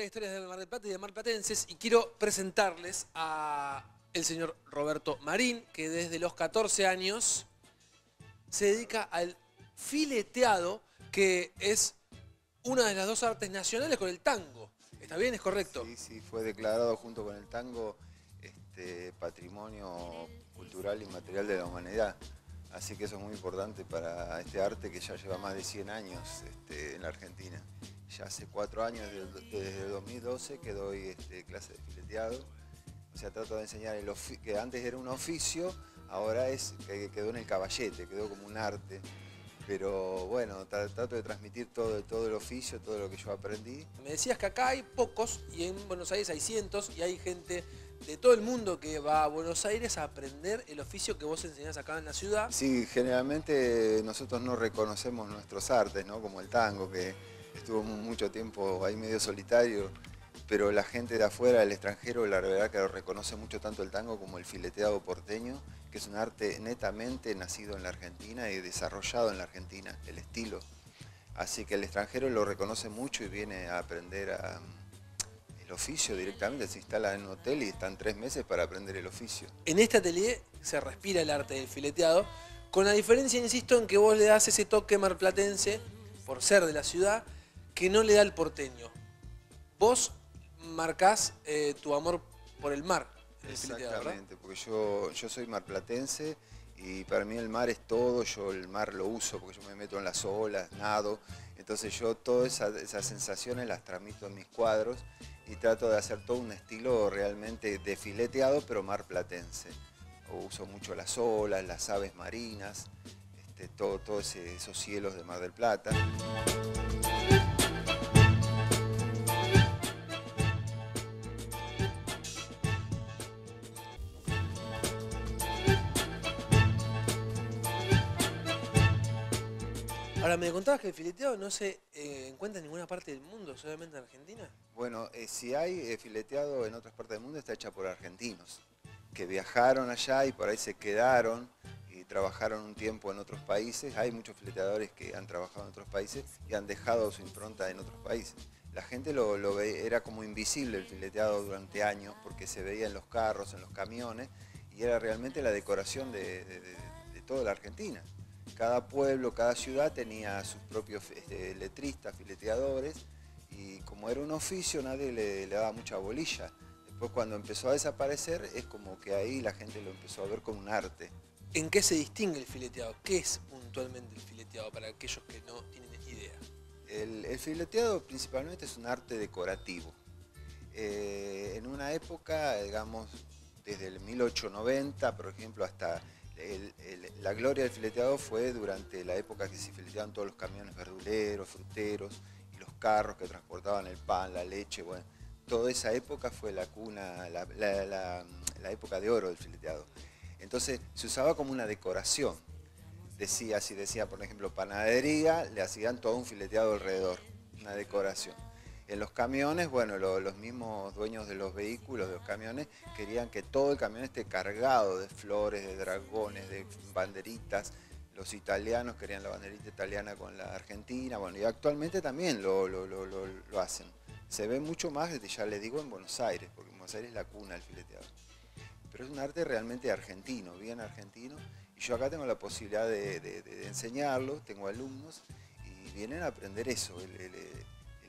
de historias de Mar del Plata y de marplatenses y quiero presentarles a el señor Roberto Marín, que desde los 14 años se dedica al fileteado, que es una de las dos artes nacionales con el tango. ¿Está bien? ¿Es correcto? Sí, sí, fue declarado junto con el tango este, patrimonio cultural y material de la humanidad. Así que eso es muy importante para este arte que ya lleva más de 100 años este, en la Argentina. Ya hace cuatro años, desde, 2012, que doy este, clase de fileteado. O sea, trato de enseñar el que antes era un oficio, ahora es que quedó en el caballete, quedó como un arte. Pero bueno, trato de transmitir todo, todo el oficio, todo lo que yo aprendí. Me decías que acá hay pocos y en Buenos Aires hay cientos y hay gente de todo el mundo que va a Buenos Aires a aprender el oficio que vos enseñás acá en la ciudad. Sí, generalmente nosotros no reconocemos nuestros artes, ¿no? Como el tango, que estuvo mucho tiempo ahí medio solitario, pero la gente de afuera, del extranjero, la verdad que lo reconoce mucho tanto el tango como el fileteado porteño, que es un arte netamente nacido en la Argentina y desarrollado en la Argentina, el estilo. Así que el extranjero lo reconoce mucho y viene a aprender el oficio directamente, se instala en un hotel y están tres meses para aprender el oficio. En este atelier se respira el arte del fileteado, con la diferencia, insisto, en que vos le das ese toque marplatense, por ser de la ciudad, que no le da el porteño. Vos marcás eh, tu amor por el mar. Exactamente, porque yo, yo soy marplatense y para mí el mar es todo, yo el mar lo uso porque yo me meto en las olas, nado, entonces yo todas esas, sensaciones las transmito en mis cuadros y trato de hacer todo un estilo realmente de fileteado pero marplatense. Uso mucho las olas, las aves marinas, este, todos todo esos cielos de Mar del Plata. Ahora, ¿me contabas que el fileteado no se eh, encuentra en ninguna parte del mundo, solamente en Argentina? Bueno, eh, si hay eh, fileteado en otras partes del mundo, está hecha por argentinos, que viajaron allá y por ahí se quedaron y trabajaron un tiempo en otros países. Hay muchos fileteadores que han trabajado en otros países y han dejado su impronta en otros países. La gente lo, ve, era como invisible el fileteado durante años porque se veía en los carros, en los camiones y era realmente la decoración de toda la Argentina. Cada pueblo, cada ciudad tenía sus propios este, letristas, fileteadores, y como era un oficio nadie le, daba mucha bolilla. Después cuando empezó a desaparecer es como que ahí la gente lo empezó a ver como un arte. ¿En qué se distingue el fileteado? ¿Qué es puntualmente el fileteado para aquellos que no tienen idea? El, fileteado principalmente es un arte decorativo. Eh, en una época, digamos, desde el 1890, por ejemplo, hasta la gloria del fileteado fue durante la época que se fileteaban todos los camiones verduleros, fruteros y los carros que transportaban el pan, la leche, bueno, toda esa época fue la cuna, la, época de oro del fileteado. Entonces se usaba como una decoración. Decía, si decía, por ejemplo, panadería, le hacían todo un fileteado alrededor, una decoración. En los camiones, bueno, los mismos dueños de los vehículos, de los camiones, querían que todo el camión esté cargado de flores, de dragones, de banderitas. Los italianos querían la banderita italiana con la argentina, bueno, y actualmente también lo, lo, hacen. Se ve mucho más, ya les digo, en Buenos Aires, porque Buenos Aires es la cuna del fileteado. Pero es un arte realmente argentino, bien argentino, y yo acá tengo la posibilidad de, enseñarlo, tengo alumnos, y vienen a aprender eso,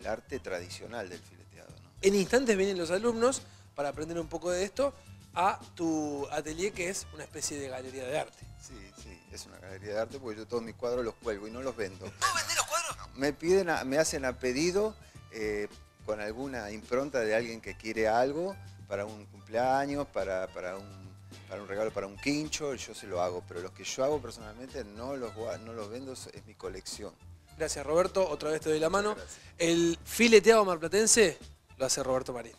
arte tradicional del fileteado. En instantes vienen los alumnos para aprender un poco de esto a tu atelier que es una especie de galería de arte. Sí, sí, es una galería de arte porque yo todos mis cuadros los cuelgo y no los vendo. ¿No vendés los cuadros? Me piden, me hacen a pedido eh, con alguna impronta de alguien que quiere algo para un cumpleaños, para, para, un, para un regalo, para un quincho, yo se lo hago, pero los que yo hago personalmente no los, no los vendo, es mi colección. Gracias Roberto, otra vez te doy la mano. El fileteado marplatense lo hace Roberto Marín.